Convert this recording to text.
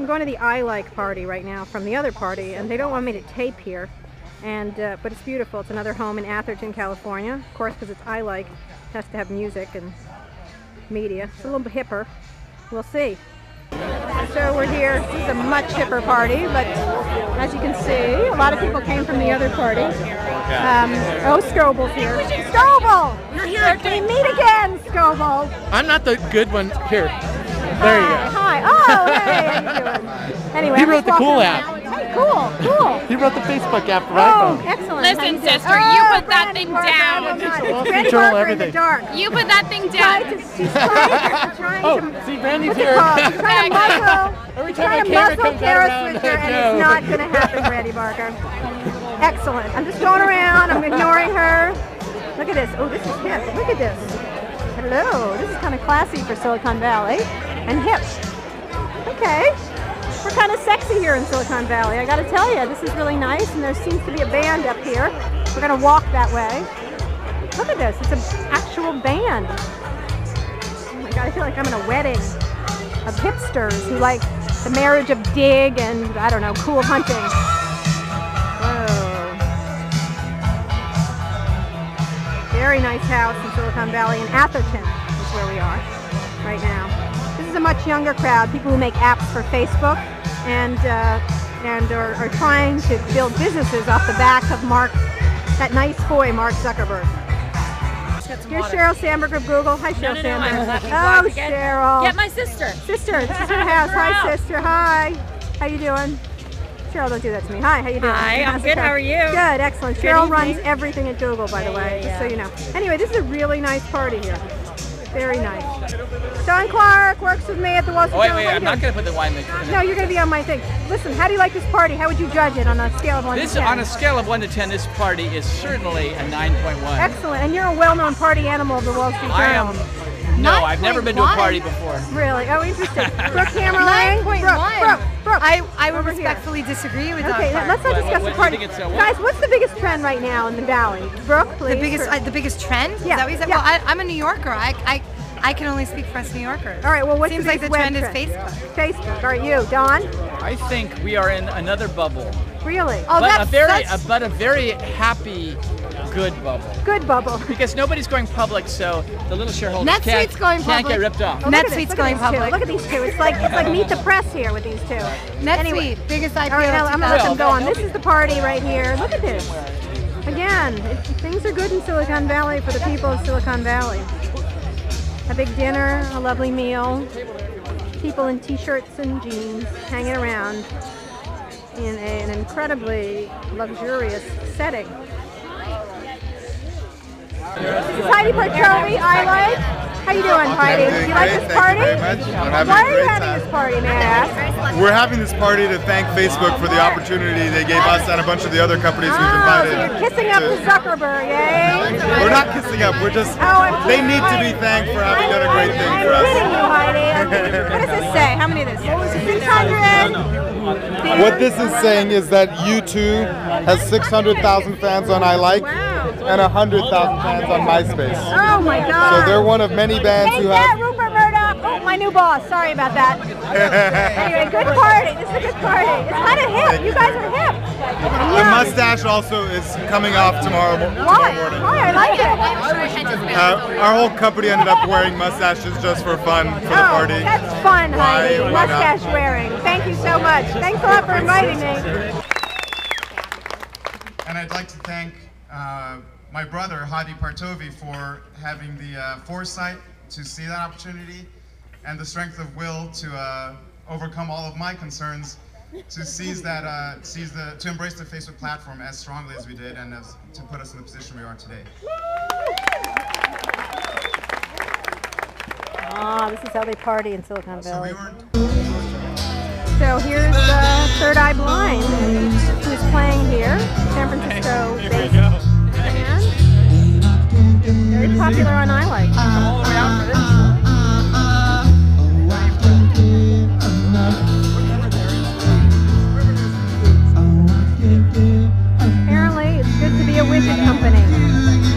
I'm going to the iLike party right now from the other party, and they don't want me to tape here. And uh, but it's beautiful. It's another home in Atherton, California. Of course, because it's iLike, it has to have music and media. It's a little bit hipper. We'll see. So we're here. This is a much hipper party, but as you can see, a lot of people came from the other party. Um, oh, Scoble's here. Scoble! You're here. We meet again, Scoble. I'm not the good one. Here. There you go. Hi. Oh, hey. How you? Anyway, He wrote the cool app. around. Hey, cool, cool. He wrote the Facebook app for Oh, iPhone. excellent. Listen, How you doing? sister, you Oh, put that thing Barker, down. oh, Brandee control Barker in everything. the dark. You put that thing Trying down. to, she's trying, trying Oh, to, see, Brandee's here. called? She's trying to muzzle, Every time trying a to camera muzzle comes out Kara around, Swisher, and no. it's not going to happen, Brandee Barker. Excellent. I'm just going around. I'm ignoring her. Look at this. Oh, this is hip. Look at this. Hello. This is kind of classy for Silicon Valley and hip. Okay. We're kind of sexy here in Silicon Valley. I got to tell you, this is really nice, and there seems to be a band up here. We're to walk that way. Look at this. It's an actual band. Oh my God, I feel like I'm in a wedding of hipsters who like the marriage of dig and, I don't know, cool hunting. Whoa. Very nice house in Silicon Valley in Atherton is where we are right now. This is a much younger crowd, people who make apps for Facebook and uh, and are, are trying to build businesses off the back of Mark, that nice boy, Mark Zuckerberg. Here's Sheryl Sandberg of Google. Hi, Sheryl no, no, Sandberg. glad oh, Sheryl. Get my sister. Sister, this is her house. Hi, sister. Hi. How you doing? Sheryl, don't do that to me. Hi, how you doing? Hi, I'm How's good. How are you? Good, excellent. Sheryl evening. runs everything at Google, by the way, yeah, just so you know. Anyway, this is a really nice party here. Very nice. Don Clark works with me at the Wall Street Oh, wait, Journal. wait, How I'm not going to put the wine in the. No, you're going to be on my thing. Listen, how do you like this party? How would you judge it on a scale of 1 This, to 10? on a scale of 1 to 10, this party is certainly a 9.1. Excellent. And you're a well-known party animal of the Wall Street I Journal. am. No, I've never been to a party before. Really? Oh, interesting. Brooke Hammerling. 9.1. Brooke, Brooke, Brooke. I, I would Over here. respectfully disagree with Okay, Dr. let's not What- discuss what- the party. do you think it's, uh, what- Guys, what's the biggest trend right now in the valley? Brooke, please. the biggest uh, the biggest trend. Is Yeah, that what you said? yeah. Well, I, I'm a New Yorker. I, I I can only speak for us New Yorkers. All right. Well, what Seems like the biggest trend is Facebook. Facebook. All right, you, Don. I think we are in another bubble. Really? Oh, but that's a very, such- a, but a very happy, good bubble. Good bubble. Because nobody's going public, so the little shareholders NetSuite's can't, going can't get ripped off. Oh, look at NetSuite's this, look at going these two. public. Look at these two. It's like it's like meet the press here with these two. NetSuite, Anyway. biggest IPO. All right, now, I'm gonna let them go on. This is the party right here. Look at this. Again, it, things are good in Silicon Valley for the people of Silicon Valley. Big dinner, a lovely meal, people in t-shirts and jeans hanging around in an incredibly luxurious setting. This is Hadi Partovi, I like. How you doing, Hadi? I'm you like this party? very much. I'm Why are you having this party, may I ask? We're having this party to thank Facebook for the opportunity they gave us and a bunch of the other companies we've Oh, invited. so you're kissing up to- to Zuckerberg, eh? We're not kissing up. We're just. Oh, I'm they need to be thanked for having done a great thing I'm for kidding us. you, Hadi. I'm kidding. What does this say? How many of this? 600. What this is saying is that U2 has 600,000 fans on iLike and 100,000 fans on MySpace. Oh my God. So they're one of many bands Take who that, have. Rupert Murdoch. My new boss. Sorry about that. anyway, good party. This is a good party. It's kind of hip. You guys are hip. The mustache also is coming off tomorrow, mo- Why? tomorrow morning. Why? I like it. Uh, our whole company ended up wearing mustaches just for fun for the Oh, party. that's fun, Hadi. why not? Mustache wearing. Thank you so much. Thanks a lot for inviting me. And I'd like to thank uh, my brother, Hadi Partovi, for having the uh, foresight to see that opportunity and the strength of will to uh, overcome all of my concerns to seize that, uh, seize the, to embrace the Facebook platform as strongly as we did and as, to put us in the position we are today. Ah, this is how they party in Silicon So we Valley. weren't So here's uh, Third Eye Blind, who's playing here, San Francisco based band. Very popular on iLike. Wizard Company.